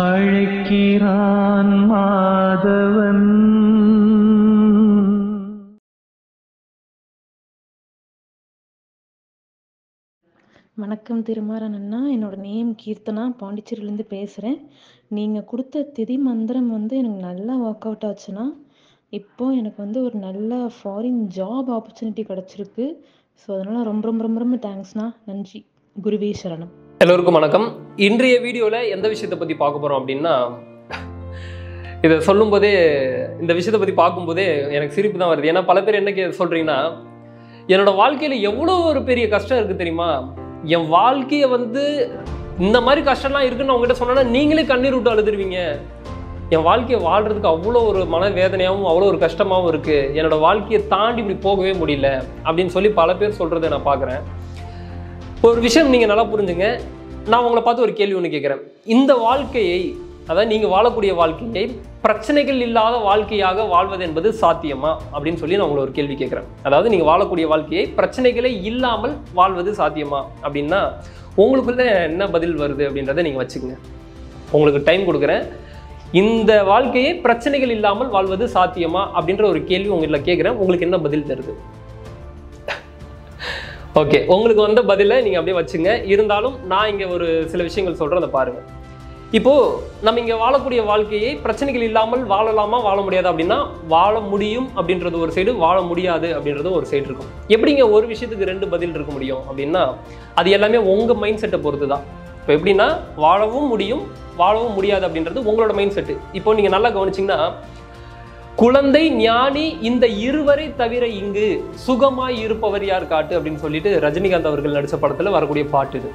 அழைக்கிறான் மாதவன். வணக்கம் திருமாறன் அண்ணா. என்னோட நேம் கீர்த்தனா. பாண்டிச்சேரியிலேருந்து பேசுகிறேன் நீங்கள் கொடுத்த திதி மந்திரம் வந்து எனக்கு நல்லா ஒர்க் அவுட் ஆச்சுன்னா இப்போ எனக்கு வந்து ஒரு நல்ல ஃபாரின் ஜாப் ஆப்பர்ச்சுனிட்டி கிடச்சிருக்கு. ஸோ அதனால் ரொம்ப ரொம்ப ரொம்ப ரொம்ப தேங்க்ஸ்ண்ணா நன்றி. குருவே சரணம். எல்லோருக்கும் வணக்கம். இன்றைய வீடியோவில் எந்த விஷயத்தை பற்றி பார்க்க போகிறோம் அப்படின்னா இதை சொல்லும்போதே இந்த விஷயத்தை பற்றி பார்க்கும்போதே எனக்கு சிரிப்பு தான் வருது. ஏன்னா பல பேர் என்ன கே சொல்கிறீங்கன்னா என்னோட வாழ்க்கையில் எவ்வளோ ஒரு பெரிய கஷ்டம் இருக்குது தெரியுமா? என் வாழ்க்கையை வந்து இந்த மாதிரி கஷ்டம்லாம் இருக்குன்னு அவங்ககிட்ட சொன்னேன்னா நீங்களே கண்ணீர் விட்டு அழுதுருவீங்க. என் வாழ்க்கையை வாழ்கிறதுக்கு அவ்வளோ ஒரு மன வேதனையாகவும் அவ்வளோ ஒரு கஷ்டமாகவும் இருக்குது என்னோட வாழ்க்கையை தாண்டி இப்படி போகவே முடியல அப்படின்னு சொல்லி பல பேர் சொல்கிறத நான் பார்க்குறேன். ஒரு விஷயம் நீங்கள் நல்லா புரிஞ்சுங்க. நான் உங்களை பார்த்து ஒரு கேள்வி ஒன்று கேட்குறேன். இந்த வாழ்க்கையை அதாவது நீங்கள் வாழக்கூடிய வாழ்க்கையை பிரச்சனைகள் இல்லாத வாழ்க்கையாக வாழ்வது என்பது சாத்தியமா? அப்படின்னு சொல்லி நான் உங்களை ஒரு கேள்வி கேட்குறேன். அதாவது நீங்கள் வாழக்கூடிய வாழ்க்கையை பிரச்சனைகளே இல்லாமல் வாழ்வது சாத்தியமா? அப்படின்னா உங்களுக்குள்ள என்ன பதில் வருது அப்படின்றத நீங்கள் வச்சுக்கோங்க. உங்களுக்கு டைம் கொடுக்குறேன். இந்த வாழ்க்கையை பிரச்சனைகள் இல்லாமல் வாழ்வது சாத்தியமா? அப்படின்ற ஒரு கேள்வி உங்களை கேட்குறேன். உங்களுக்கு என்ன பதில் தருது? ஓகே உங்களுக்கு வந்த பதிலை நீங்கள் அப்படியே வச்சுங்க. இருந்தாலும் நான் இங்கே ஒரு சில விஷயங்கள் சொல்கிறேன் அதை பாருங்கள் இப்போது நம்ம இங்கே வாழக்கூடிய வாழ்க்கையை பிரச்சனைகள் இல்லாமல் வாழலாமா வாழ முடியாது அப்படின்னா வாழ முடியும் அப்படின்றது ஒரு சைடு வாழ முடியாது அப்படின்றது ஒரு சைடு இருக்கும். எப்படிங்க ஒரு விஷயத்துக்கு ரெண்டு பதில் இருக்க முடியும் அப்படின்னா அது எல்லாமே உங்கள் மைண்ட் செட்டை பொறுத்து தான் இப்போ எப்படின்னா வாழவும் முடியும் வாழவும் முடியாது அப்படின்றது உங்களோட மைண்ட் செட்டு இப்போ நீங்கள் நல்லா கவனிச்சிங்கன்னா குழந்தை ஞானி இந்த இருவரை தவிர இங்கு சுகமாய் இருப்பவர் யார் காட்டு? அப்படின்னு சொல்லிட்டு ரஜினிகாந்த் அவர்கள் நடித்த படத்தில் வரக்கூடிய பாட்டு இது.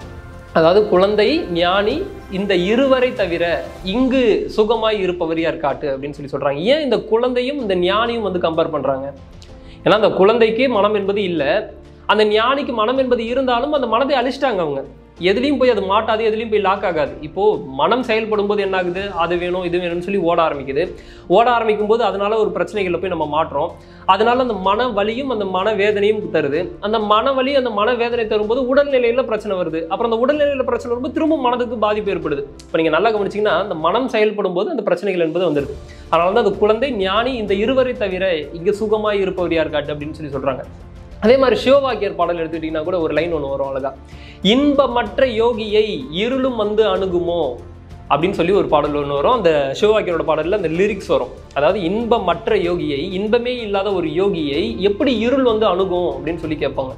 அதாவது குழந்தை ஞானி இந்த இருவரை தவிர இங்கு சுகமாய் இருப்பவர் யார் காட்டு? அப்படின்னு சொல்லி சொல்றாங்க. ஏன் இந்த குழந்தையும் இந்த ஞானியும் வந்து கம்பேர் பண்றாங்க? ஏன்னா அந்த குழந்தைக்கு மனம் என்பது இல்லை. அந்த ஞானிக்கு மனம் என்பது இருந்தாலும் அந்த மனதை அழிச்சிட்டாங்க அவங்க. எதுலையும் போய் அது மாட்டாது எதுலேயும் போய் லாக் ஆகாது. இப்போது மனம் செயல்படும் போது என்ன ஆகுது அது வேணும் இது வேணும்னு சொல்லி ஓட ஆரம்பிக்குது. ஓட ஆரம்பிக்கும் போது அதனால ஒரு பிரச்சனைகளில் போய் நம்ம மாற்றோம். அதனால அந்த மன வலியும் அந்த மன வேதனையும் தருது. அந்த மன வலி அந்த மன வேதனை தரும்போது உடல்நிலையில் பிரச்சனை வருது. அப்புறம் அந்த உடல்நிலையில் பிரச்சனை வரும்போது திரும்ப மனதுக்கு பாதிப்பு ஏற்படுது. இப்போ நீங்கள் நல்லா கவனிச்சிங்கன்னா அந்த மனம் செயல்படும் போது அந்த பிரச்சனைகள் என்பது வந்துடுது அதனால தான் அந்த குழந்தை ஞானி இந்த இருவரை தவிர இங்கே சுகமாக இருப்பவர் யார் காட்டு அப்படின்னு சொல்லி சொல்கிறாங்க அதே மாதிரி சிவவாக்கியர் பாடல் எடுத்துக்கிட்டிங்கன்னா கூட ஒரு லைன் ஒன்று வரும் அழகா இன்பமற்ற யோகியை இருளும் வந்து அணுகுமோ அப்படின்னு சொல்லி ஒரு பாடல் ஒன்று வரும். அந்த சிவவாக்கியரோட பாடலில் அந்த லிரிக்ஸ் வரும். அதாவது இன்பமற்ற யோகியை இன்பமே இல்லாத ஒரு யோகியை எப்படி இருள் வந்து அணுகும் அப்படின்னு சொல்லி கேட்பாங்க.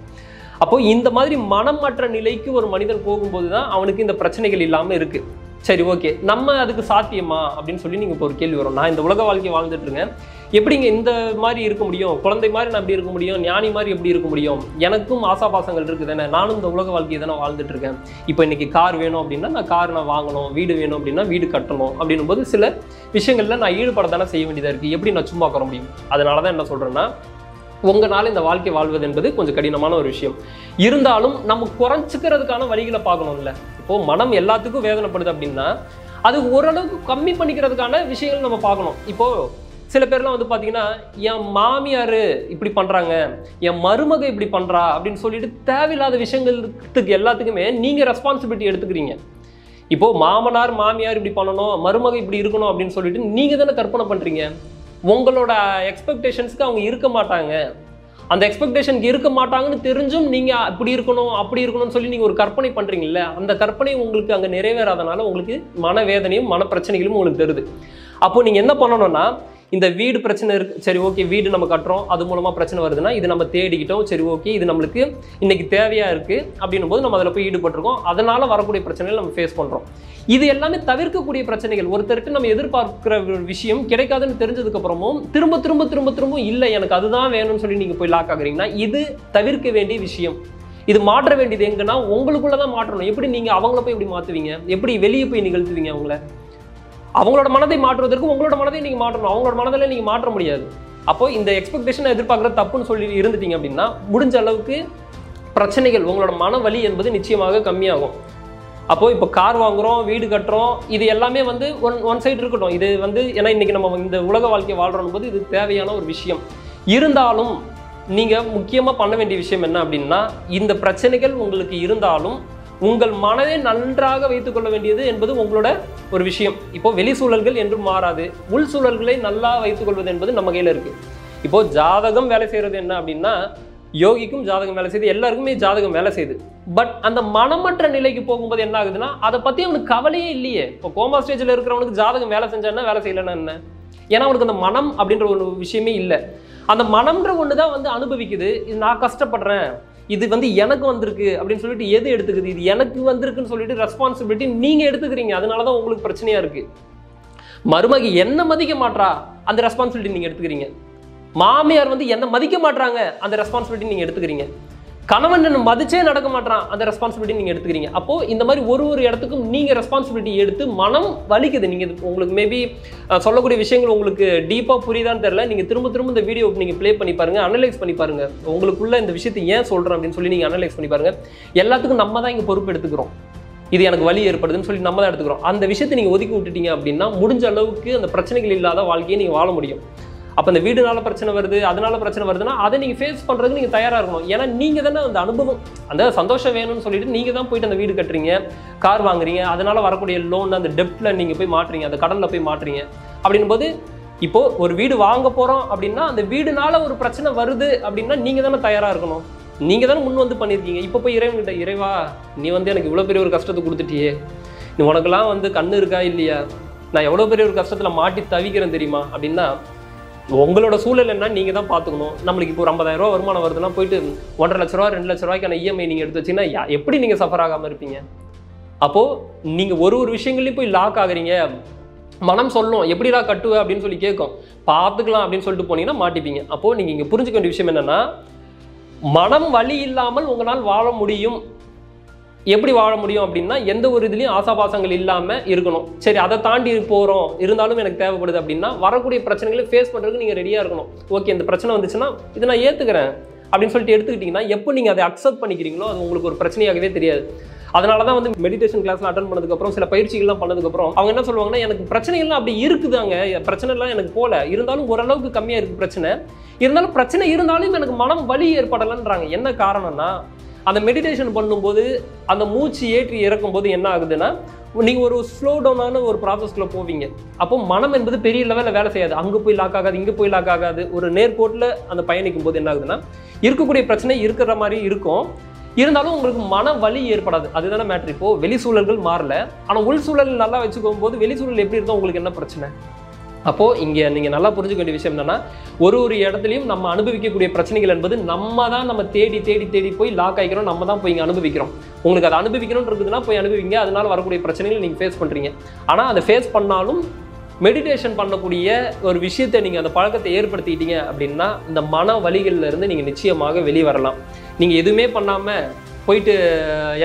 அப்போ இந்த மாதிரி மனமற்ற நிலைக்கு ஒரு மனிதன் போகும்போது தான் அவனுக்கு இந்த பிரச்சனைகள் இல்லாமல் இருக்குது சரி ஓகே. நம்ம அதுக்கு சாத்தியமா? அப்படின்னு சொல்லி நீங்கள் இப்போ ஒரு கேள்வி வரும். நான் இந்த உலக வாழ்க்கையை வாழ்ந்துட்டு இருக்கேன். எப்படிங்க இந்த மாதிரி இருக்க முடியும்? குழந்தை மாதிரி நான் எப்படி இருக்க முடியும்? ஞானி மாதிரி எப்படி இருக்க முடியும்? எனக்கும் ஆசாபாசங்கள் இருக்குது தானே நானும் இந்த உலக வாழ்க்கையை தானே வாழ்ந்துட்டு இருக்கேன். இப்போ இன்னைக்கு கார் வேணும் அப்படின்னா நான் கார் நான் வாங்கணும். வீடு வேணும் அப்படின்னா வீடு கட்டணும் அப்படின்னும் போது சில விஷயங்களில் நான் ஈடுபட தானே செய்ய வேண்டியதாக இருக்குது எப்படி நான் சும்மா உட்கார முடியும்? அதனால தான் என்ன சொல்கிறேன்னா உங்களால் இந்த வாழ்க்கை வாழ்வது என்பது கொஞ்சம் கடினமான ஒரு விஷயம். இருந்தாலும் நம்ம குறைச்சிக்கிறதுக்கான வழிகளை பார்க்கணும்ல. இப்போ மனம் எல்லாத்துக்கும் வேதனைப்படுது அப்படின்னா அது ஓரளவுக்கு கம்மி பண்ணிக்கிறதுக்கான விஷயங்கள் நம்ம பார்க்கணும். இப்போ சில பேர்லாம் வந்து பார்த்தீங்கன்னா என் மாமியார் இப்படி பண்ணுறாங்க என் மருமக இப்படி பண்ணுறா அப்படின்னு சொல்லிட்டு தேவையில்லாத விஷயங்களுக்கு எல்லாத்துக்குமே நீங்கள் ரெஸ்பான்சிபிலிட்டி எடுத்துக்கிறீங்க. இப்போது மாமனார் மாமியார் இப்படி பண்ணணும் மருமக இப்படி இருக்கணும் அப்படின்னு சொல்லிட்டு நீங்கள் தானே கற்பனை பண்ணுறீங்க உங்களோட எக்ஸ்பெக்டேஷன்ஸ்க்கு அவங்க இருக்க மாட்டாங்க. அந்த எக்ஸ்பெக்டேஷனுக்கு இருக்க மாட்டாங்கன்னு தெரிஞ்சும் நீங்கள் அப்படி இருக்கணும் அப்படி இருக்கணும்னு சொல்லி நீங்கள் ஒரு கற்பனை பண்ணுறீங்கல்ல அந்த கற்பனை உங்களுக்கு அங்கே நிறைவேறாதனால உங்களுக்கு மனவேதனையும் மன பிரச்சனைகளும் உங்களுக்கு தருது. அப்போ நீங்கள் என்ன பண்ணணும்னா இந்த வீடு பிரச்சனை இருக்கு சரி ஓகே வீடு நம்ம கட்டுறோம். அது மூலமா பிரச்சனை வருதுன்னா இது நம்ம தேடிக்கிட்டோம். சரி ஓகே இது நம்மளுக்கு இன்னைக்கு தேவையா இருக்கு அப்படின்னும் போது நம்ம அதில் போய் ஈடுபட்டிருக்கோம். அதனால வரக்கூடிய பிரச்சனைகள் நம்ம ஃபேஸ் பண்றோம். இது எல்லாமே தவிர்க்கக்கூடிய பிரச்சனைகள். ஒருத்தருக்கு நம்ம எதிர்பார்க்கிற ஒரு விஷயம் கிடைக்காதுன்னு தெரிஞ்சதுக்கு அப்புறமும் திரும்ப திரும்ப திரும்ப திரும்ப இல்லை எனக்கு அதுதான் வேணும்னு சொல்லி நீங்க போய் லாக் ஆகுறீங்கன்னா இது தவிர்க்க வேண்டிய விஷயம். இது மாற்ற வேண்டியது எங்கன்னா உங்களுக்குள்ள தான் மாற்றணும். எப்படி நீங்க அவங்கள போய் எப்படி மாத்துவீங்க? எப்படி வெளியே போய் நிகழ்த்துவீங்க அவங்கள? அவங்களோட மனதை மாற்றுவதற்கு உங்களோட மனதை நீங்கள் மாற்றணும். அவங்களோட மனதில் நீங்கள் மாற்ற முடியாது. அப்போ இந்த எக்ஸ்பெக்டேஷனை எதிர்பார்க்குறது தப்புன்னு சொல்லி இருந்துட்டீங்க அப்படின்னா முடிஞ்ச அளவுக்கு பிரச்சனைகள் உங்களோட மன வலி என்பது நிச்சயமாக கம்மியாகும். அப்போ இப்போ கார் வாங்குகிறோம் வீடு கட்டுறோம் இது எல்லாமே வந்து ஒன் ஒன் சைடு இருக்கட்டும். இது வந்து ஏன்னா இன்றைக்கி நம்ம இந்த உலக வாழ்க்கை வாழ்றோம் போது இது தேவையான ஒரு விஷயம். இருந்தாலும் நீங்கள் முக்கியமாக பண்ண வேண்டிய விஷயம் என்ன அப்படின்னா இந்த பிரச்சனைகள் உங்களுக்கு இருந்தாலும் உங்கள் மனதை நன்றாக வைத்துக்கொள்ள வேண்டியது என்பது உங்களோட ஒரு விஷயம். இப்போ வெளி சூழல்கள் என்றும் மாறாது. உள் சூழல்களை நல்லா வைத்துக் கொள்வது என்பது நம்ம கையில் இருக்கு. இப்போ ஜாதகம் வேலை செய்யறது என்ன அப்படின்னா யோகிக்கும் ஜாதகம் வேலை செய்யுது எல்லாருக்குமே ஜாதகம் வேலை செய்யுது பட் அந்த மனமற்ற நிலைக்கு போகும்போது என்ன ஆகுதுன்னா அதை பத்தி அவனுக்கு கவலையே இல்லையே. இப்போ கோமா ஸ்டேஜில் இருக்கிறவனுக்கு ஜாதகம் வேலை செஞ்சான்னா வேலை செய்யலன்னா என்ன? ஏன்னா அவனுக்கு அந்த மனம் அப்படின்ற ஒரு விஷயமே இல்லை. அந்த மனம்ன்ற ஒன்று தான் வந்து அனுபவிக்குது. இது நான் கஷ்டப்படுறேன். இது வந்து எனக்கு வந்திருக்கு அப்படின்னு சொல்லிட்டு எது எடுத்துக்குது? இது எனக்கு வந்திருக்குன்னு சொல்லிட்டு ரெஸ்பான்சிபிலிட்டி நீங்க எடுத்துக்கிறீங்க. அதனால தான் உங்களுக்கு பிரச்சனையா இருக்கு. மருமகி என்ன மதிக்க மாட்றா? அந்த ரெஸ்பான்சிபிலிட்டி நீங்க எடுத்துக்கிறீங்க. மாமியார் வந்து என்ன மதிக்க மாட்றாங்க? அந்த ரெஸ்பான்சிபிலிட்டி நீங்க எடுத்துக்கிறீங்க. கணவன் மதிச்சே நடக்க மாட்றான். அந்த ரெஸ்பான்சிபிலிட்டி நீங்க எடுத்துக்கிறீங்க. அப்போ இந்த மாதிரி ஒரு ஒரு இடத்துக்கும் நீங்க ரெஸ்பான்சிபிலிட்டி எடுத்து மனம் வலிக்குது. நீங்க உங்களுக்கு மேபி சொல்லக்கூடிய விஷயங்கள் உங்களுக்கு டீப்பா புரியுதான்னு தெரியல. நீங்க திரும்ப திரும்ப இந்த வீடியோ நீங்க ப்ளே பண்ணி பாருங்க. அனலைஸ் பண்ணி பாருங்க. உங்களுக்குள்ள இந்த விஷயத்தை ஏன் சொல்றேன் அப்படின்னு சொல்லி நீங்க அனலைஸ் பண்ணி பாருங்க. எல்லாத்துக்கும் நம்ம தான் இங்க பொறுப்பு எடுத்துக்கிறோம். இது எனக்கு வலி ஏற்படுதுன்னு சொல்லி நம்ம தான் எடுத்துக்கிறோம். அந்த விஷயத்தை நீங்க ஒதுக்கி விட்டுட்டீங்க அப்படின்னா முடிஞ்ச அளவுக்கு அந்த பிரச்சனைகள் இல்லாத வாழ்க்கையை நீங்க வாழ முடியும். அப்போ அந்த வீடுனால பிரச்சனை வருது அதனால பிரச்சனை வருதுன்னா அதை நீங்கள் ஃபேஸ் பண்ணுறதுக்கு நீங்கள் தயாராக இருக்கணும். ஏன்னா நீங்கள் தானே அந்த அனுபவம். அந்த சந்தோஷம் வேணும்னு சொல்லிட்டு நீங்கள் தான் போயிட்டு அந்த வீடு கட்டுறீங்க கார் வாங்குறீங்க அதனால வரக்கூடிய லோன் அந்த டெப்டில் நீங்கள் போய் மாட்டுறீங்க அந்த கடலில் போய் மாட்டுறீங்க. அப்படின்னும் போது இப்போ ஒரு வீடு வாங்க போகிறோம் அப்படின்னா அந்த வீடுனால ஒரு பிரச்சனை வருது அப்படின்னா நீங்கள் தானே தயாராக இருக்கணும். நீங்கள் தானே முன் வந்து பண்ணியிருக்கீங்க. இப்போ போய் இறைவன்கிட்ட இறைவா நீ வந்து எனக்கு இவ்வளோ பெரிய ஒரு கஷ்டத்தை கொடுத்துட்டியே. நீ உனக்கெல்லாம் வந்து கண்ணு இருக்கா இல்லையா? நான் எவ்வளோ பெரிய ஒரு கஷ்டத்தில் மாட்டி தவிக்கிறேன் தெரியுமா? அப்படின்னா உங்களோட சூழல் என்ன நீங்க தான் பார்த்துக்கணும். நம்மளுக்கு இப்போ ஒரு 50000 ரூபா வருமானம் வருதுன்னா போயிட்டு ஒன்றரை லட்ச ரூபா ரெண்டு லட்ச ரூபாய்க்கான இஎம்ஐ நீங்க எடுத்து வச்சீங்கன்னா எப்படி நீங்க சஃபர் ஆகாம இருப்பீங்க? அப்போ நீங்க ஒரு ஒரு விஷயங்களையும் போய் லாக் ஆகுறீங்க. மனம் சொல்லும் எப்படிடா கட்டுவ அப்படின்னு சொல்லி கேட்கும். பார்த்துக்கலாம் அப்படின்னு சொல்லிட்டு போனீங்கன்னா மாட்டிப்பீங்க. அப்போ நீங்க இங்க புரிஞ்சுக்க வேண்டிய விஷயம் என்னன்னா மனம் வலி இல்லாமல் உங்களால் வாழ முடியும். எப்படி வாழ முடியும் அப்படின்னா எந்த ஒரு இதுலையும் ஆசாபாசங்கள் இல்லாமல் இருக்கணும். சரி அதை தாண்டி போகிறோம் இருந்தாலும் எனக்கு தேவைப்படுது அப்படின்னா வரக்கூடிய பிரச்சனைகளை ஃபேஸ் பண்ணுறதுக்கு நீங்கள் ரெடியாக இருக்கணும். ஓகே இந்த பிரச்சனை வந்துச்சுன்னா இதை நான் ஏற்றுக்கிறேன் அப்படின்னு சொல்லிட்டு எடுத்துக்கிட்டிங்கன்னா எப்போ நீங்கள் அதை அக்செப்ட் பண்ணிக்கிறீங்களோ அது உங்களுக்கு ஒரு பிரச்சனையாகவே தெரியாது. அதனால தான் வந்து மெடிடேஷன் கிளாஸ்ல அட்டன் பண்ணதுக்கப்புறம் சில பயிற்சிகள்லாம் பண்ணதுக்கப்புறம் அவங்க என்ன சொல்லுவாங்கன்னா எனக்கு பிரச்சனைகள்லாம் அப்படி இருக்குதாங்க. பிரச்சனைலாம் எனக்கு போல இருந்தாலும் ஓரளவுக்கு கம்மியாக இருக்குது பிரச்சனை. இருந்தாலும் பிரச்சனை இருந்தாலும் எனக்கு மனம் வலி ஏற்படலைன்றாங்க. என்ன காரணம்னா அந்த மெடிடேஷன் பண்ணும்போது அந்த மூச்சு ஏற்றி இறக்கும்போது என்ன ஆகுதுன்னா நீங்கள் ஒரு ஸ்லோ டவுனான ஒரு ப்ராசஸ்க்குள்ள போவீங்க. அப்போ மனம் என்பது பெரிய லெவலில் வேலை செய்யாது. அங்கே போய் லாக் ஆகாது இங்கே போய் லாக் ஆகாது. ஒரு நேர்கோட்டில் அந்த பயணிக்கும் போது என்ன ஆகுதுன்னா இருக்கக்கூடிய பிரச்சனை இருக்கிற மாதிரி இருக்கும். இருந்தாலும் உங்களுக்கு மன வலி ஏற்படாது. அதுதானே மேட்ரு இப்போது வெளி சூழல்கள் மாறல. ஆனால் உள் சூழல் நல்லா வச்சுக்கும் போது வெளி சூழல் எப்படி இருந்தால் உங்களுக்கு என்ன பிரச்சனை? அப்போது இங்கே நீங்கள் நல்லா புரிஞ்சுக்க வேண்டிய விஷயம் என்னென்னா ஒரு ஒரு இடத்துலையும் நம்ம அனுபவிக்கக்கூடிய பிரச்சனைகள் என்பது நம்ம தான் நம்ம தேடி தேடி தேடி போய் லாக் ஆகிக்கிறோம் நம்ம தான் போய் இங்கே அனுபவிக்கிறோம். உங்களுக்கு அதை அனுபவிக்கணும்னு இருக்குதுன்னா போய் அனுபவிங்க. அதனால் வரக்கூடிய பிரச்சனைகளை நீங்கள் ஃபேஸ் பண்ணுறீங்க ஆனால் அதை ஃபேஸ் பண்ணாலும் மெடிடேஷன் பண்ணக்கூடிய ஒரு விஷயத்தை நீங்கள் அந்த பழக்கத்தை ஏற்படுத்திட்டீங்க அப்படின்னா இந்த மன வழிகளிலிருந்து நீங்கள் நிச்சயமாக வெளியே வரலாம். நீங்கள் எதுவுமே பண்ணாமல் போயிட்டு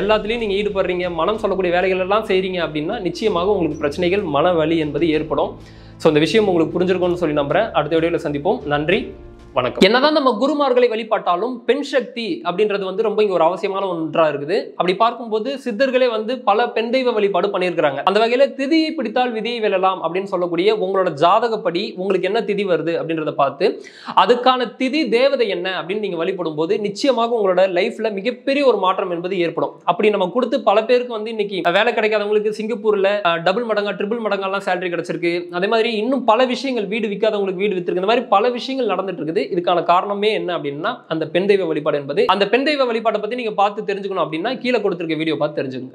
எல்லாத்துலேயும் நீங்கள் ஈடுபடுறீங்க மனம் சொல்லக்கூடிய வேலைகள் எல்லாம் செய்கிறீங்க அப்படின்னா நிச்சயமாக உங்களுக்கு பிரச்சனைகள் மன வலி என்பது ஏற்படும். ஸோ இந்த விஷயம் உங்களுக்கு புரிஞ்சிருக்கும்னு சொல்லி நம்புறேன். அடுத்த வீடியோவில் சந்திப்போம். நன்றி. வணக்கம். என்னதான் நம்ம குருமார்களை வழிபாட்டாலும் பெண் சக்தி அப்படின்றது வந்து ரொம்ப இங்க ஒரு அவசியமான ஒன்றா இருக்குது. அப்படி பார்க்கும்போது சித்தர்களே வந்து பல பெண் தெய்வ வழிபாடு பண்ணியிருக்கிறாங்க. அந்த வகையில திதியை பிடித்தால் விதியை வெல்லலாம் அப்படின்னு சொல்லக்கூடிய உங்களோட ஜாதகப்படி உங்களுக்கு என்ன திதி வருது அப்படின்றத பார்த்து அதுக்கான திதி தேவதை என்ன அப்படின்னு நீங்க வழிபடும் போது நிச்சயமாக உங்களோட லைஃப்ல மிகப்பெரிய ஒரு மாற்றம் என்பது ஏற்படும். அப்படி நம்ம கொடுத்து பல பேருக்கு வந்து இன்னைக்கு வேலை கிடைக்காதவங்களுக்கு சிங்கப்பூர்ல டபுள் மடங்கா ட்ரிபிள் மடங்கெல்லாம் சேலரி கிடைச்சிருக்கு. அதே மாதிரி இன்னும் பல விஷயங்கள் வீடு விற்காதவங்களுக்கு வீடு வித்திருக்கு. இந்த மாதிரி பல விஷயங்கள் நடந்துட்டு இருக்குது. இதுக்கான காரணமே என்ன அப்படின்னா அந்த பெண் தெய்வ வழிபாடு என்பது. அந்த பெண் தெய்வ வழிபாட்டை பத்தி நீங்க பார்த்து தெரிஞ்சுக்கணும் அப்படின்னா கீழே கொடுத்திருக்க வீடியோ பார்த்து தெரிஞ்சுக்கோங்க.